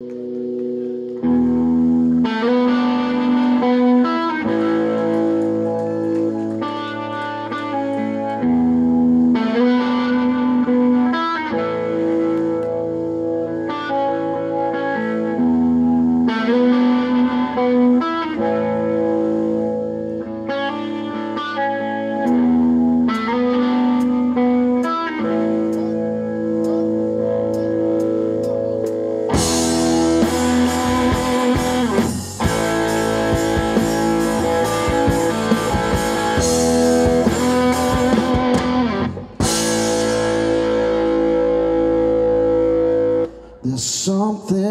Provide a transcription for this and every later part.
There's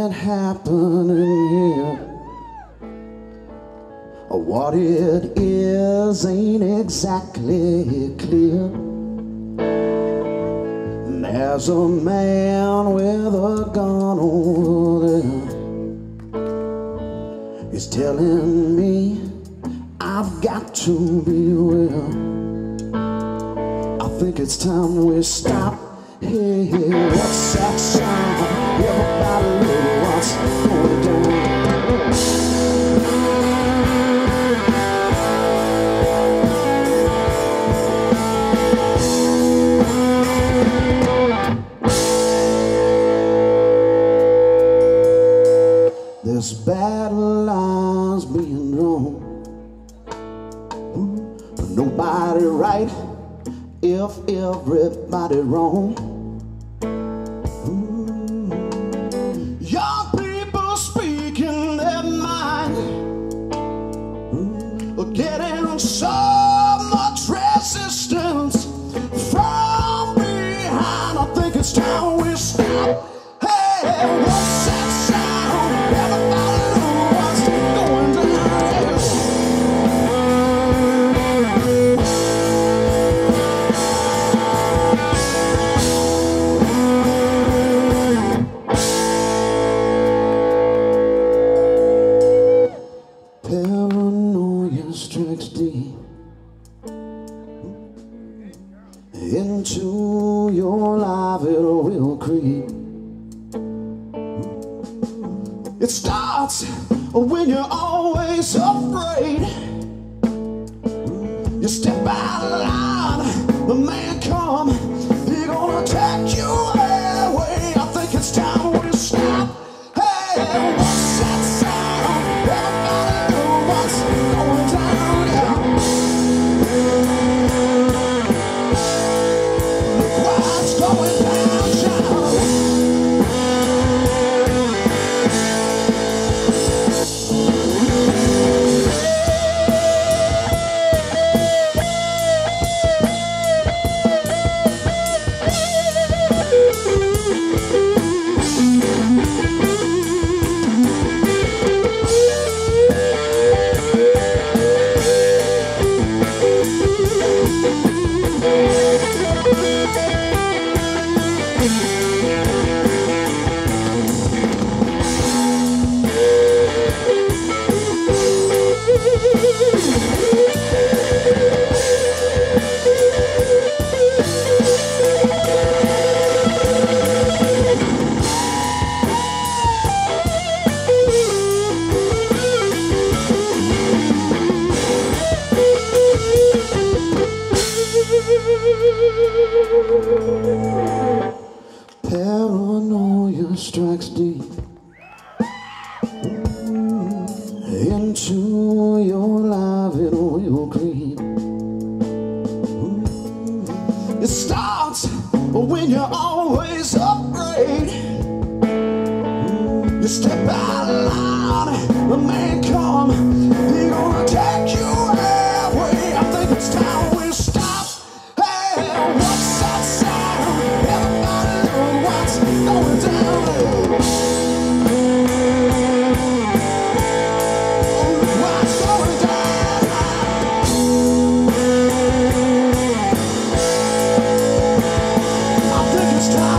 something happening here. What it is ain't exactly clear. There's a man with a gun over there. He's telling me I've got to beware. I think it's time we stop. Hey, what's There's battle lines being drawn. Nobody right if everybody wrong. Young people speaking their mind, getting so much resistance from behind. I think it's time we stop. Into your life, it will creep. It starts when you're always afraid. You step out of line, the man come, he gonna take you away. I think it's time we stop. Hey, Paranoia strikes deep into your life, it will creep. It starts when you're always stop.